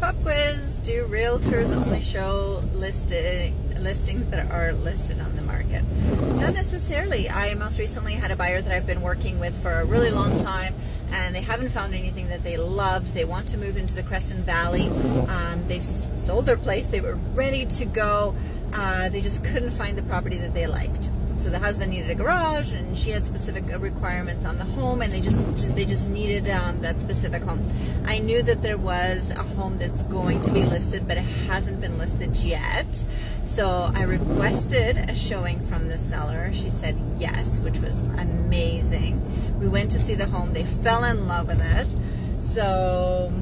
Pop quiz. Do realtors only show listed listings that are listed on the market? Not necessarily. I most recently had a buyer that I've been working with for a really long time and they haven't found anything that they loved. They want to move into the Creston Valley. Um, they've sold their place. They were ready to go. Uh, they just couldn't find the property that they liked so the husband needed a garage and she had specific requirements on the home and they just they just needed um, that specific home. I knew that there was a home that's going to be listed but it hasn't been listed yet. So I requested a showing from the seller. She said yes which was amazing. We went to see the home. They fell in love with it. So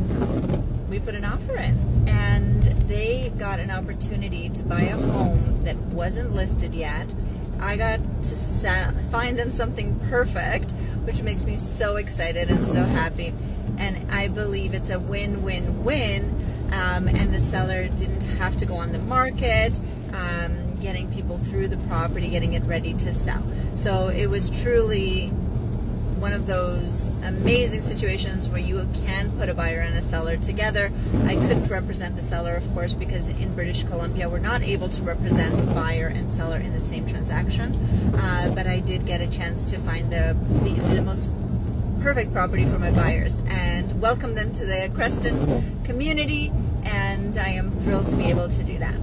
we put an offer in and they got an opportunity to buy a home that wasn't listed yet I got to find them something perfect, which makes me so excited and so happy. And I believe it's a win-win-win. Um, and the seller didn't have to go on the market, um, getting people through the property, getting it ready to sell. So it was truly one of those amazing situations where you can put a buyer and a seller together. I couldn't represent the seller, of course, because in British Columbia we're not able to represent buyer and seller in the same transaction. Uh, but I did get a chance to find the, the, the most perfect property for my buyers and welcome them to the Creston community and I am thrilled to be able to do that.